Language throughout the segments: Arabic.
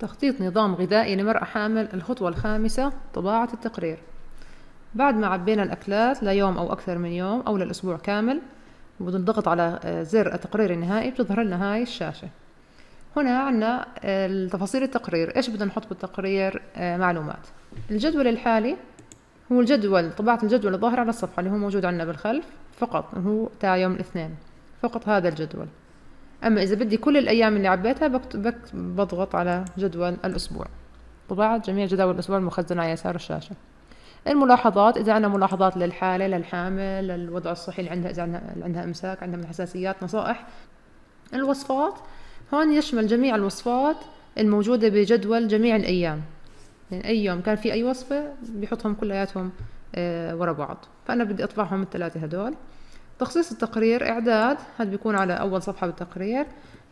تخطيط نظام غذائي لمرأة حامل الخطوة الخامسة طباعة التقرير. بعد ما عبينا الأكلات ليوم أو أكثر من يوم أو للأسبوع كامل وبنضغط على آه، زر التقرير النهائي بتظهر لنا هاي الشاشة. هنا عنا آه، تفاصيل التقرير. إيش بدنا نحط بالتقرير؟ آه، معلومات. الجدول الحالي هو الجدول طباعة الجدول الظاهر على الصفحة اللي هو موجود عندنا بالخلف فقط هو تاع يوم الاثنين. فقط هذا الجدول. أما إذا بدي كل الأيام اللي عبيتها بكت بضغط على جدول الأسبوع. طباعة جميع جداول الأسبوع المخزنة على يسار الشاشة. الملاحظات إذا عندنا ملاحظات للحالة للحامل للوضع الصحي اللي عندها إذا عندها إمساك عندها من حساسيات نصائح. الوصفات هون يشمل جميع الوصفات الموجودة بجدول جميع الأيام. يعني أي يوم كان في أي وصفة بيحطهم كلياتهم آه ورا بعض. فأنا بدي أطبعهم الثلاثة هدول. تخصيص التقرير إعداد هذا بيكون على أول صفحة بالتقرير.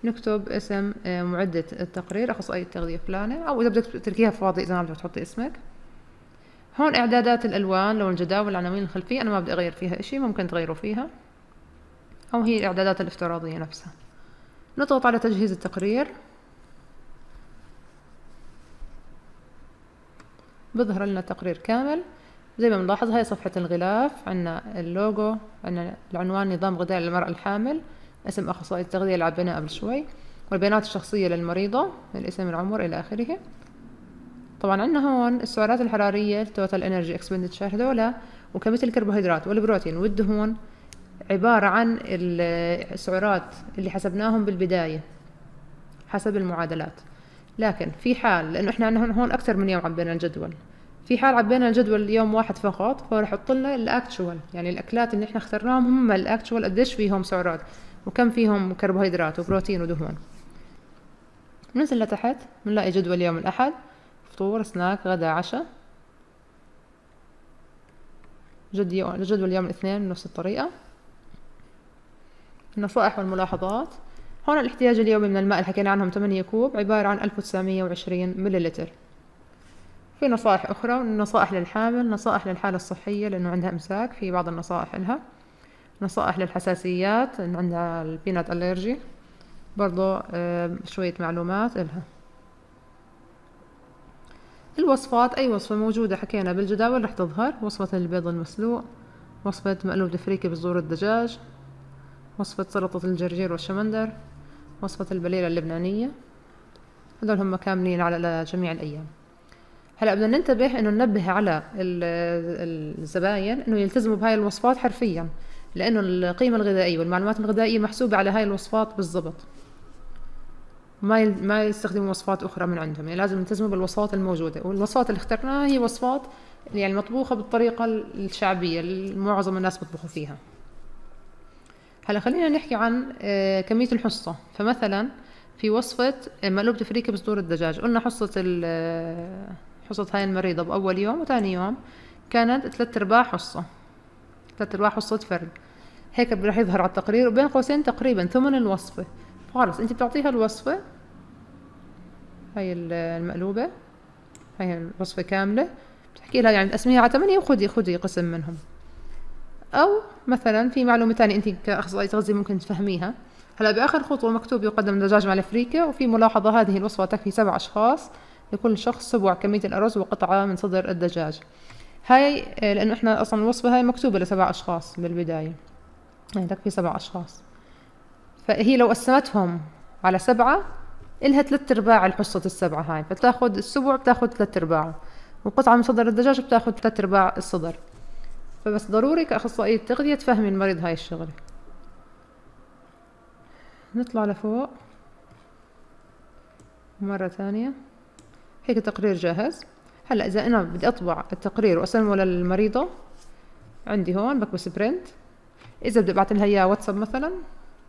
نكتب اسم آه معدة التقرير أخصائية التغذية فلانة أو إذا بدك تتركيها فاضي إذا ما بدك تحطي اسمك. هون إعدادات الألوان لو الجداول العناوين الخلفية أنا ما بدي أغير فيها إشي ممكن تغيروا فيها. أو هي الإعدادات الافتراضية نفسها. نضغط على تجهيز التقرير. بظهر لنا تقرير كامل. زي ما بنلاحظ هاي صفحة الغلاف عنا اللوجو عنا العنوان نظام غذائي للمرأة الحامل اسم أخصائي التغذية اللي عبيناه قبل شوي والبيانات الشخصية للمريضة الاسم العمر إلى آخره. طبعا عندنا هون السعرات الحرارية ال total energy expenditure هذولا وكمية الكربوهيدرات والبروتين. والدهون عبارة عن السعرات اللي حسبناهم بالبداية حسب المعادلات. لكن في حال لأنه إحنا عندنا هون أكثر من يوم عبينا الجدول. في حال عبينا الجدول يوم واحد فقط فراح يحط لنا ال actual يعني الأكلات اللي إحنا اخترناهم هم ال actual قديش فيهم سعرات وكم فيهم كربوهيدرات وبروتين ودهون. ننزل لتحت بنلاقي جدول يوم الأحد فطور سناك غدا عشاء. جدول يوم الاثنين بنفس الطريقة. النصائح والملاحظات. هون الاحتياج اليومي من الماء اللي حكينا عنهم 8 كوب عبارة عن 1920 مللتر في نصائح أخرى نصائح للحامل نصائح للحالة الصحية لأنه عندها إمساك في بعض النصائح لها. نصائح للحساسيات إن عندها البينات أليرجي برضو شوية معلومات إلها الوصفات أي وصفة موجودة حكينا بالجداول رح تظهر. وصفة البيض المسلوق وصفة مقلوب دفريكي بصدور الدجاج وصفة سلطة الجرجير والشمندر وصفة البليلة اللبنانية. هذول هم كاملين على جميع الأيام. هلا بدنا ننتبه إنه ننبه على الزباين إنه يلتزموا بهاي الوصفات حرفيا لأنه القيمة الغذائية والمعلومات الغذائية محسوبة على هاي الوصفات بالضبط. ما ما يستخدموا وصفات أخرى من عندهم يعني لازم يلتزموا بالوصفات الموجودة. والوصفات اللي اخترناها هي وصفات يعني مطبوخة بالطريقة الشعبية اللي معظم الناس بيطبخوا فيها. هلا خلينا نحكي عن آه، كمية الحصة. فمثلا في وصفة مقلوب تفريكي بصدور الدجاج. قلنا حصة حصة هاي المريضة بأول يوم وثاني يوم كانت ثلاث أرباع حصة. ثلاث أرباع حصة فرد. هيك راح يظهر على التقرير. وبين قوسين تقريبا ثمن الوصفة. خلص أنت بتعطيها الوصفة؟ هاي المقلوبة. هاي الوصفة كاملة. بتحكي لها يعني تقسميها على ثمانية وخذي خذي قسم منهم. أو مثلا في معلومة تانية أنت كأخصائية تغذية ممكن تفهميها. هلأ بآخر خطوة مكتوب يقدم دجاج مع الفريكة وفي ملاحظة هذه الوصفة تكفي سبع أشخاص. لكل شخص سبع كمية الأرز وقطعة من صدر الدجاج. هاي آه، لأنه إحنا أصلا الوصفة هاي مكتوبة لسبع أشخاص بالبداية. يعني تكفي سبع أشخاص. فهي لو قسمتهم على سبعة إلها ثلاث أرباع الحصة السبعة هاي. فتاخد السبع بتاخد ثلاث أرباع. وقطعة من صدر الدجاج بتاخد ثلاث أرباع الصدر. فبس ضروري كأخصائية تغذية تفهمي المريض هاي الشغلة. نطلع لفوق. مرة ثانية. هيك تقرير جاهز. هلأ إذا أنا بدي أطبع التقرير وأسلمه للمريضة عندي هون بكبس print إذا بدي أبعث لها إياه واتساب مثلا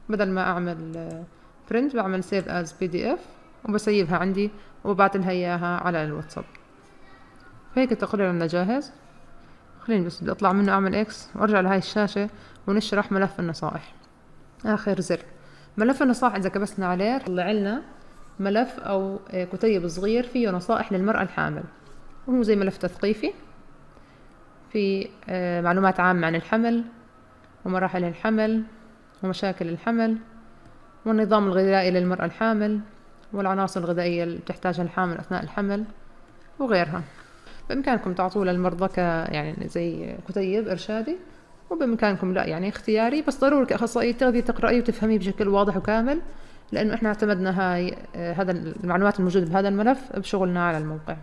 بدل ما أعمل print بعمل save as PDF وبسيبها عندي وببعث لها إياها على الواتساب. هيك التقرير عندنا جاهز. خليني بس بدي أطلع منه أعمل إكس وأرجع لهاي الشاشة ونشرح ملف النصائح. آخر زر. ملف النصائح إذا كبسنا عليه طلع لنا ملف أو آه، كتيب صغير فيه نصائح للمرأة الحامل. وهو زي ملف تثقيفي في آه، معلومات عامة عن الحمل ومراحل الحمل ومشاكل الحمل والنظام الغذائي للمرأة الحامل والعناصر الغذائية اللي تحتاجها الحامل أثناء الحمل وغيرها. بإمكانكم تعطوه للمرضى ك يعني زي كتيب إرشادي وبإمكانكم لا يعني اختياري بس ضروري كأخصائية تغذية تقرأيه وتفهميه بشكل واضح وكامل. لأنه إحنا اعتمدنا هاي آه، هذا المعلومات الموجودة بهذا الملف بشغلنا على الموقع.